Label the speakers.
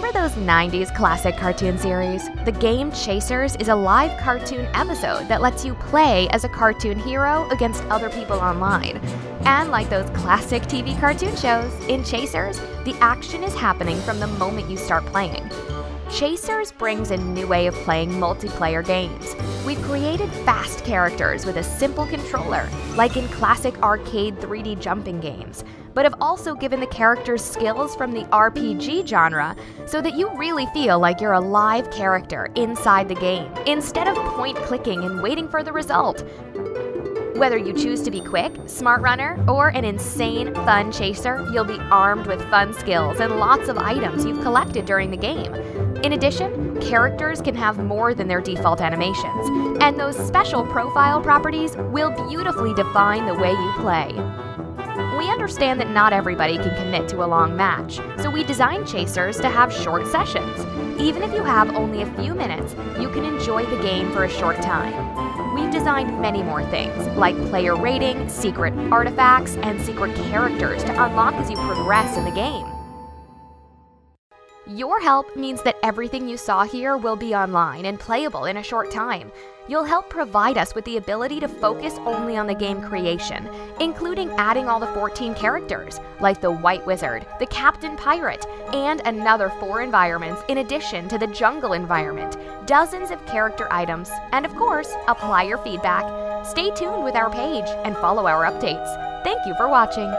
Speaker 1: those 90s classic cartoon series? The game Chasers is a live cartoon episode that lets you play as a cartoon hero against other people online. And like those classic TV cartoon shows, in Chasers, the action is happening from the moment you start playing. Chasers brings a new way of playing multiplayer games. We've created fast characters with a simple controller, like in classic arcade 3D jumping games, but have also given the characters skills from the RPG genre so that you really feel like you're a live character inside the game, instead of point clicking and waiting for the result. Whether you choose to be quick, smart runner, or an insane fun chaser, you'll be armed with fun skills and lots of items you've collected during the game. In addition, characters can have more than their default animations, and those special profile properties will beautifully define the way you play. We understand that not everybody can commit to a long match, so we designed Chasers to have short sessions. Even if you have only a few minutes, you can enjoy the game for a short time. We've designed many more things, like player rating, secret artifacts, and secret characters to unlock as you progress in the game. Your help means that everything you saw here will be online and playable in a short time. You'll help provide us with the ability to focus only on the game creation, including adding all the 14 characters, like the White Wizard, the Captain Pirate, and another four environments in addition to the jungle environment, dozens of character items, and of course, apply your feedback. Stay tuned with our page and follow our updates. Thank you for watching.